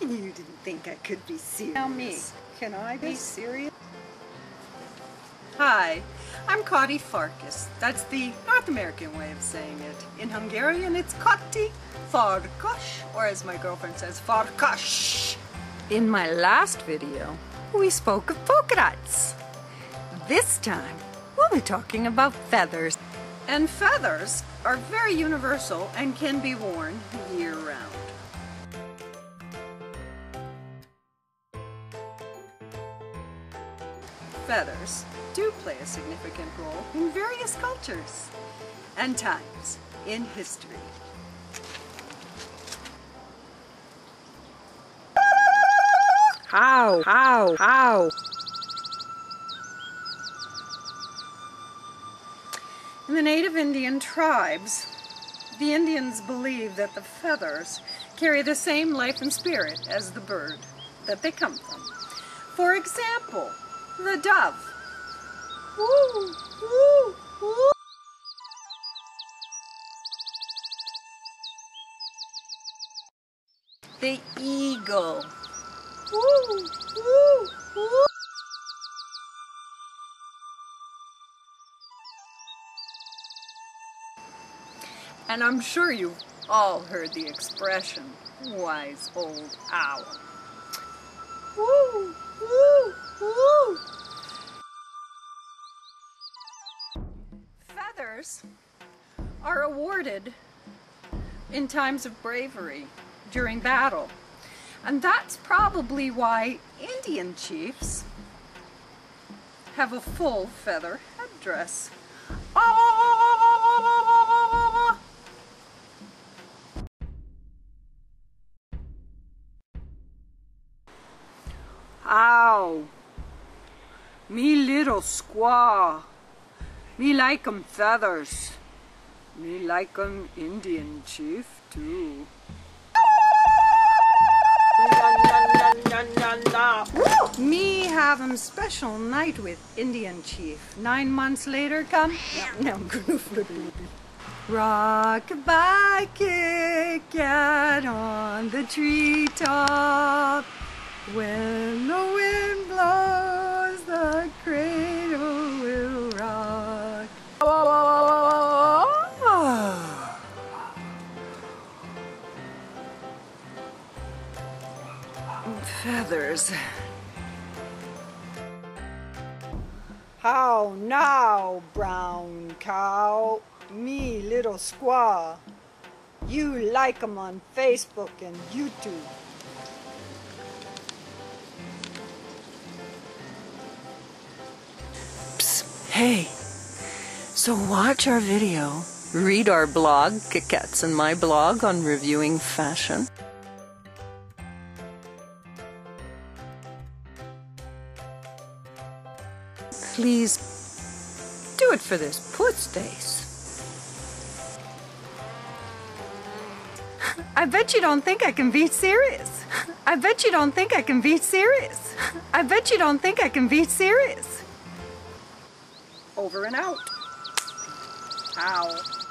You didn't think I could be serious. Now me, can I be serious? Hi, I'm Kati Farkas. That's the North American way of saying it. In Hungarian, it's Kati Farkas, or as my girlfriend says, Farkas. In my last video, we spoke of polka dots. This time, we'll be talking about feathers. And feathers are very universal and can be worn year-round. Feathers do play a significant role in various cultures and times in history. How? How? How? In the native Indian tribes, the Indians believe that the feathers carry the same life and spirit as the bird that they come from. For example, the dove. Woo, woo, woo. The eagle. Woo, woo, woo. And I'm sure you've all heard the expression, wise old owl. Woo, woo, woo. Feathers are awarded in times of bravery during battle. And that's probably why Indian chiefs have a full feather headdress. Ow! Me little squaw. Me like 'em feathers. Me like 'em Indian chief too. Me have 'em special night with Indian chief. Nine months later come. Rock by Kit Kat on the treetop. When the wind blows, Feathers. How now, brown cow? Me, little squaw. You like 'em on Facebook and YouTube. Hey, so watch our video, read our blog, Kit Kats and my blog on reviewing fashion. Please do it for this puss face. I bet you don't think I can be serious. I bet you don't think I can be serious. I bet you don't think I can be serious. Over and out. Ow.